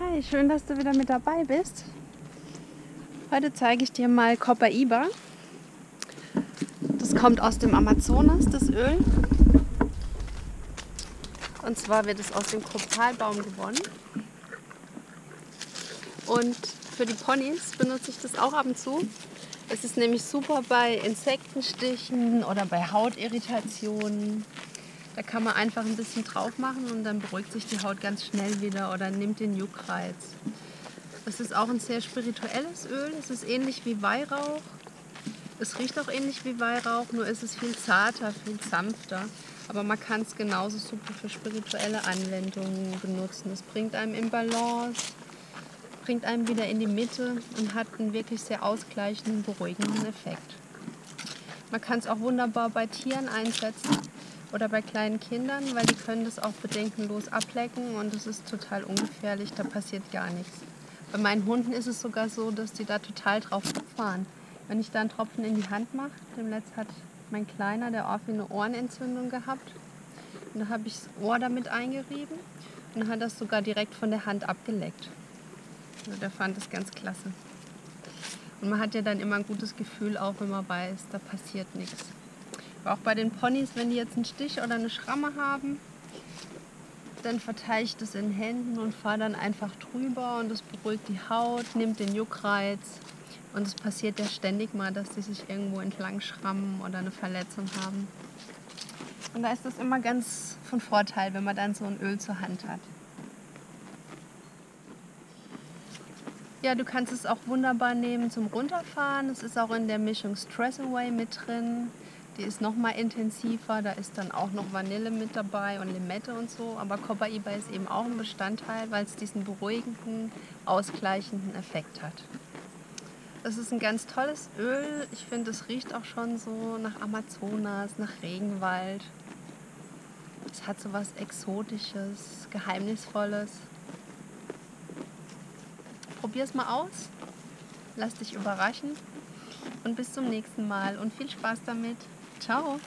Hi, schön, dass du wieder mit dabei bist. Heute zeige ich dir mal Copaiba. Das kommt aus dem Amazonas, das Öl. Und zwar wird es aus dem Kopalbaum gewonnen. Und für die Ponys benutze ich das auch ab und zu. Es ist nämlich super bei Insektenstichen oder bei Hautirritationen. Da kann man einfach ein bisschen drauf machen und dann beruhigt sich die Haut ganz schnell wieder oder nimmt den Juckreiz. Es ist auch ein sehr spirituelles Öl. Es ist ähnlich wie Weihrauch. Es riecht auch ähnlich wie Weihrauch, nur ist es viel zarter, viel sanfter. Aber man kann es genauso super für spirituelle Anwendungen benutzen. Es bringt einem in Balance, bringt einem wieder in die Mitte und hat einen wirklich sehr ausgleichenden, beruhigenden Effekt. Man kann es auch wunderbar bei Tieren einsetzen oder bei kleinen Kindern, weil die können das auch bedenkenlos ablecken und es ist total ungefährlich, da passiert gar nichts. Bei meinen Hunden ist es sogar so, dass die da total drauf fahren. Wenn ich da einen Tropfen in die Hand mache, dem letzten hat mein Kleiner, der Orfi, eine Ohrenentzündung gehabt. Und da habe ich das Ohr damit eingerieben und hat das sogar direkt von der Hand abgeleckt. Also der fand das ganz klasse. Und man hat ja dann immer ein gutes Gefühl, auch wenn man weiß, da passiert nichts. Auch bei den Ponys, wenn die jetzt einen Stich oder eine Schramme haben, dann verteile ich das in Händen und fahre dann einfach drüber und das beruhigt die Haut, nimmt den Juckreiz. Und es passiert ja ständig mal, dass die sich irgendwo entlang schrammen oder eine Verletzung haben. Und da ist das immer ganz von Vorteil, wenn man dann so ein Öl zur Hand hat. Ja, du kannst es auch wunderbar nehmen zum Runterfahren. Es ist auch in der Mischung Stress Away mit drin. Die ist noch mal intensiver, da ist dann auch noch Vanille mit dabei und Limette und so. Aber Copaiba ist eben auch ein Bestandteil, weil es diesen beruhigenden, ausgleichenden Effekt hat. Das ist ein ganz tolles Öl. Ich finde, es riecht auch schon so nach Amazonas, nach Regenwald. Es hat so was Exotisches, Geheimnisvolles. Probier es mal aus. Lass dich überraschen. Und bis zum nächsten Mal und viel Spaß damit. Ciao.